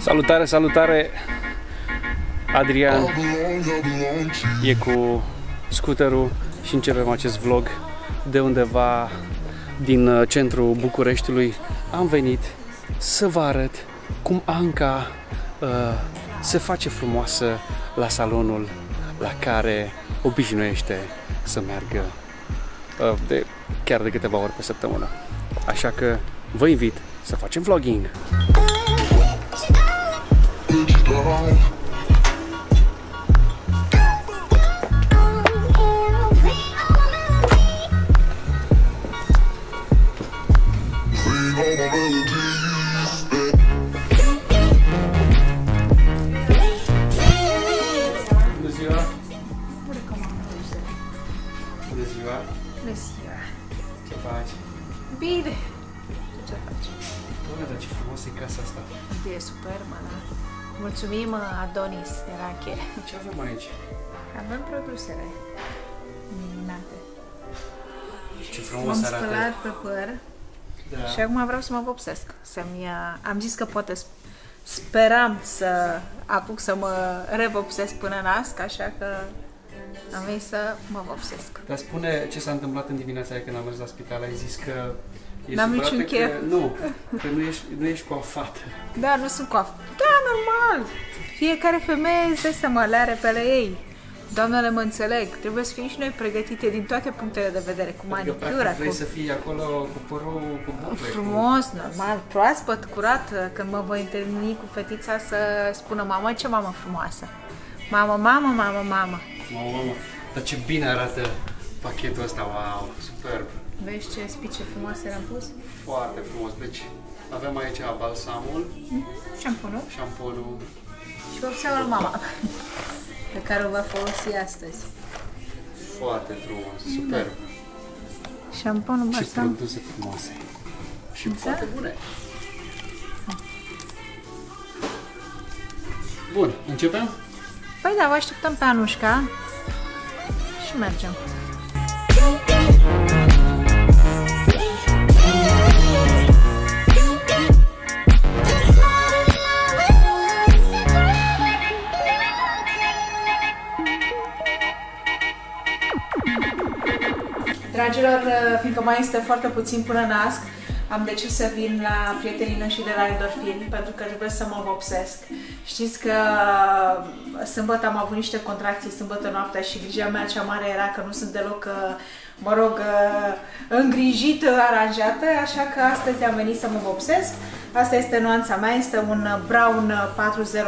Salutare, salutare! Adrian e cu scooterul și începem acest vlog de undeva din uh, centrul Bucureștiului. Am venit să vă arăt cum Anca uh, se face frumoasă la salonul la care obișnuiește să meargă uh, de, chiar de câteva ori pe săptămână. Așa că vă invit să facem vlogging. Bună ziua! Bună ziua! Bună ziua! Ce faci? Bine! Tu ce faci? Doamne, dar ce frumos e casa asta! E superbă, da? Mulțumim, Adonis Erache. Ce avem aici? Avem produsele minunate. Ce M-am frumos arată! spălat pe păr Da. și acum vreau să mă vopsesc. Să-mi ia... Am zis că poate sp- speram să apuc să mă revopsesc până nasc, așa că am venit să mă vopsesc. Dar spune ce s-a întâmplat în dimineața aia când am mers la spital. Ai zis că e N-am supărată niciun că, chef. Nu, că nu ești, nu ești coafată. Da, nu sunt coaf. Da, normal. Fiecare femeie îți dă seama, le are pe ale ei. Doamnele mă înțeleg, trebuie să fim și noi pregătite din toate punctele de vedere, cu Adică, manicura, practic, vrei cu să fii acolo cu părul cu bucle. frumos, normal, proaspăt, curat, când mă voi întâlni cu fetița să spună mamă, ce mamă frumoasă. Mamă, mamă, mamă, mamă. Cu... Mamă, mamă, dar ce bine arată pachetul ăsta, wow, superb. Vezi ce spice frumoase le-am pus? Foarte frumos. Deci avem aici balsamul, Șamponul șamponul, și vopseaua mama, pe care o va folosi astăzi. foarte frumos, superb. Șamponul Și balsam. produse frumoase. Și Da. foarte bune. Bun, începem? Păi da, vă așteptăm pe Anușca și mergem. Dragilor, fiindcă mai este foarte puțin până nasc, am decis să vin la prietenii noștri de la endorfin pentru că trebuie să mă vopsesc. Știți că sâmbătă am avut niște contracții, sâmbătă noaptea și grija mea cea mare era că nu sunt deloc, uh, mă rog, uh, îngrijită, aranjată, așa că astăzi am venit să mă vopsesc. Asta este nuanța mea, este un brown 400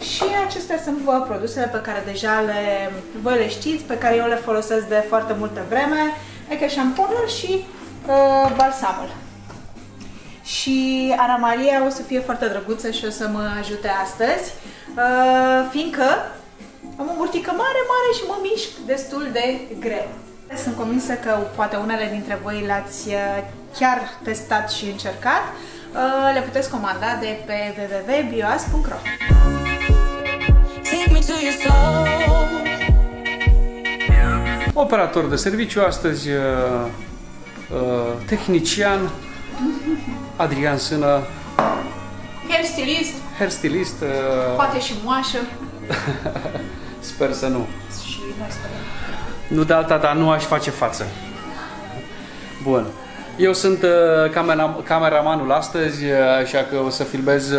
și acestea sunt vă produsele pe care deja le, voi le știți, pe care eu le folosesc de foarte multă vreme, adică șamponul și uh, balsamul. Și Ana Maria o să fie foarte drăguță și o să mă ajute astăzi, uh, fiindcă am o burtică mare, mare și mă mișc destul de greu. Sunt convinsă că poate unele dintre voi le-ați uh, chiar testat și încercat. Uh, Le puteți comanda de pe www.bioas.ro Operator de serviciu astăzi, uh, uh, tehnician, Adrian Sână, Hairstylist, hairstylist, uh, poate și moașă sper să nu. și noi sperăm. Nu de alta, dar nu aș face față. Bun. Eu sunt uh, camera, cameramanul astăzi, uh, așa că o să filmez uh,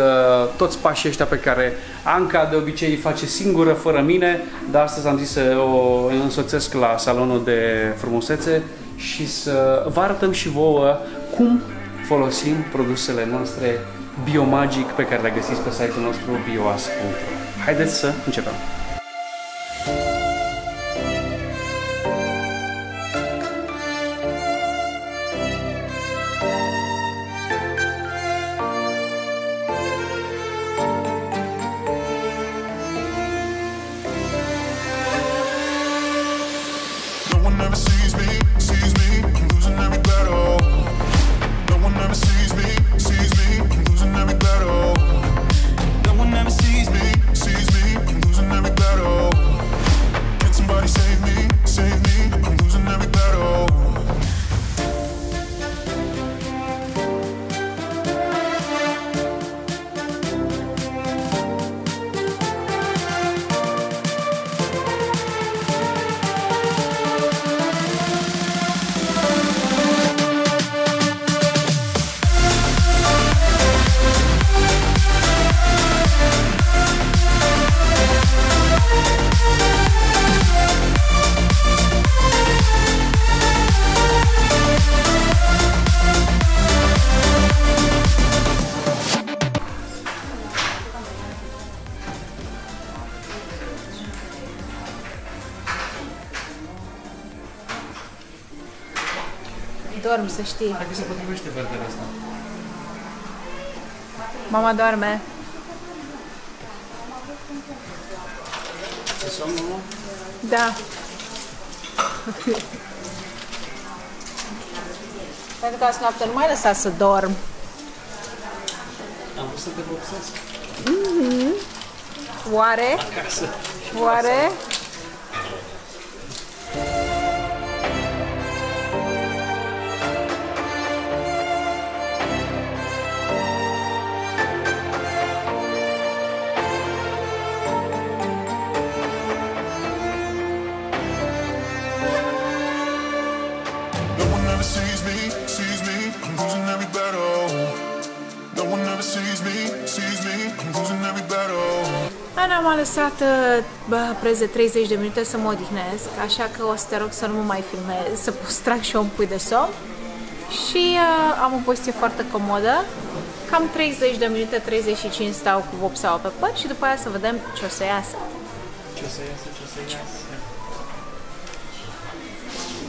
toți pașii ăștia pe care Anca de obicei îi face singură, fără mine, dar astăzi am zis să o însoțesc la salonul de frumusețe și să vă arătăm și vouă cum folosim produsele noastre Biomagic pe care le găsiți pe site-ul nostru bioas.ro. Haideți să începem! Adorm, să știi. Hai că se potrivește verdele asta. Mama doarme. Ce somn, mama? Da. Pentru că azi noapte nu mai lăsa să dorm. Am vrut să te vopsesc. Oare? Acasă. Oare? No I'm losing every battle. No one ever sees me, sees me. I'm losing every battle. Ana m-a lăsat uh, bă, preț de 30 de minute să mă odihnesc, așa că o să te rog să nu mă mai filmez, să trag și eu un pui de somn. Și uh, am o poziție foarte comodă, cam 30 de minute, 35 stau cu vopseaua pe păr și după aia să vedem ce o să iasă. Ce o să iasă, ce o să iasă?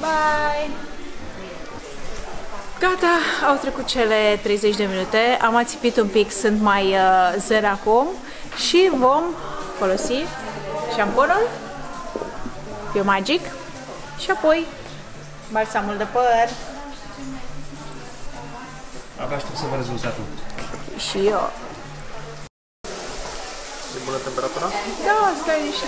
Bye! Gata, au trecut cele 30 de minute, am ațipit un pic, sunt mai uh, zen acum și vom folosi șamponul Biomagic și apoi balsamul de păr Abia aștept să văd rezultatul. și eu. E bună temperatura? Da, stai niște.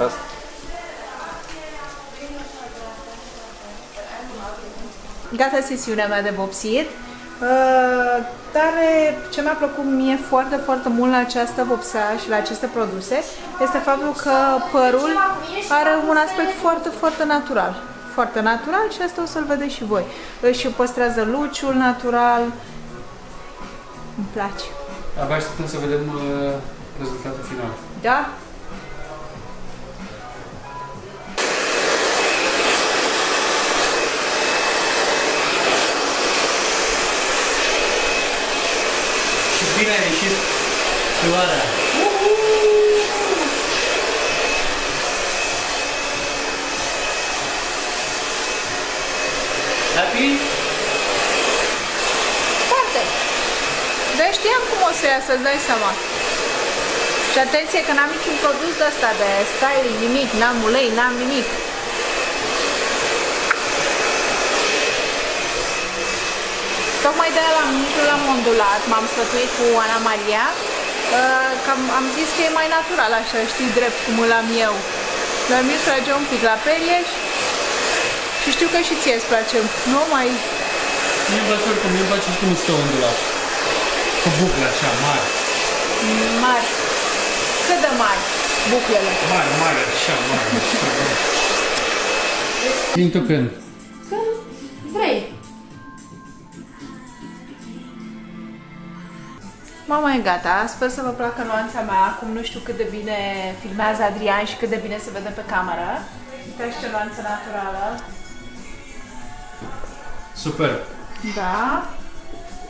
Contrast. Gata sesiunea mea de vopsit. Uh, dar ce mi-a plăcut mie foarte, foarte mult la această vopsea și la aceste produse este faptul că părul are un aspect foarte, foarte natural. Foarte natural și asta o să-l vedeți și voi. Își păstrează luciul natural. Îmi place. Abia așteptăm să vedem uh, rezultatul final. Da? Bine a ieșit culoarea. Happy? Foarte. Dar știam cum o să iasă, îți dai seama. Și atenție că n-am niciun produs de ăsta de styling, nimic, n-am ulei, n-am nimic. Tocmai de la nu l-am ondulat, m-am sfătuit cu Ana Maria, uh, că am, am zis că e mai natural așa, știi, drept cum îl am eu. Dar mi trage un pic la perie și, și știu că și ție îți place, nu mai Mie îmi place oricum, mie îmi place și cum stă ondulat. Cu bucle așa mari. Mari. Cât de mari buclele? Mari, mari, așa mari. Din tu când? Când Mama e gata, sper să vă placă nuanța mea, acum nu știu cât de bine filmează Adrian și cât de bine se vede pe cameră. Uitați ce nuanță naturală. Super. Da.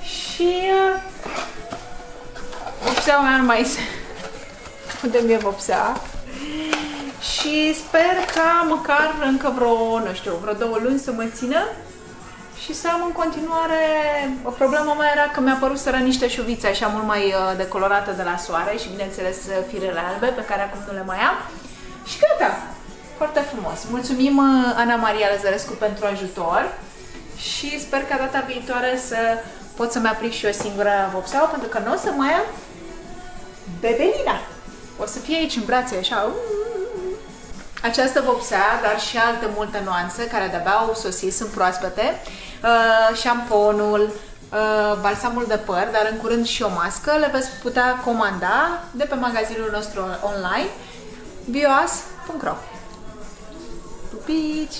Și uh, vopseaua mea nu mai este. Unde mi-e vopsea. Și sper ca măcar încă vreo, nu știu, vreo două luni să mă țină și să am în continuare... O problemă mea era că mi-a părut sără niște șuvițe așa mult mai uh, decolorate de la soare și bineînțeles uh, firele albe pe care acum nu le mai am. Și gata! Foarte frumos! Mulțumim uh, Ana Maria Lăzărescu pentru ajutor și sper ca data viitoare să pot să-mi aplic și eu singură vopseaua pentru că nu o să mai am bebelina. O să fie aici în brațe așa. Această vopsea, dar și alte multe nuanțe care de-abia au sosit, sunt proaspete. Uh, șamponul, uh, balsamul de păr, dar în curând și o mască, le veți putea comanda de pe magazinul nostru online bioas.ro Pupici!